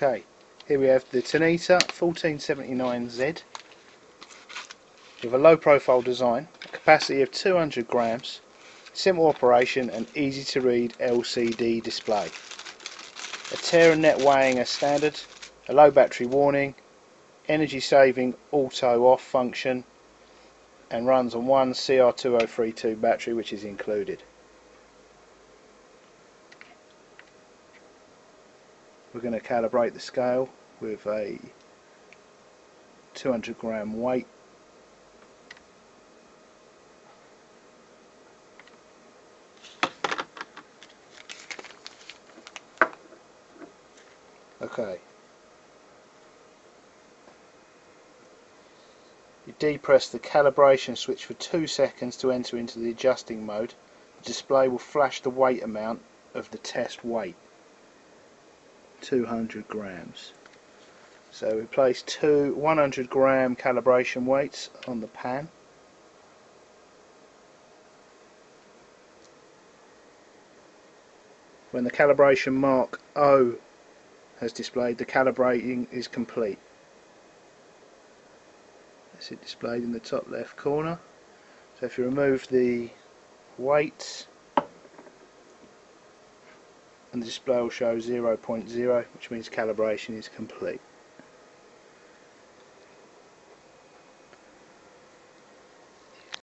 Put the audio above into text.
Okay, here we have the Tanita 1479Z with a low profile design, a capacity of 200 grams, simple operation and easy to read LCD display. A tare and net weighing as standard, a low battery warning, energy saving auto off function and runs on one CR2032 battery which is included. We're going to calibrate the scale with a 200 gram weight Okay. You depress the calibration switch for two seconds to enter into the adjusting mode. The display will flash the weight amount of the test weight. 200 grams. So we place two 100 gram calibration weights on the pan. When the calibration mark O has displayed, the calibrating is complete. That's it displayed in the top left corner. So if you remove the weights and the display will show 0.0 which means calibration is complete.